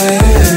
say.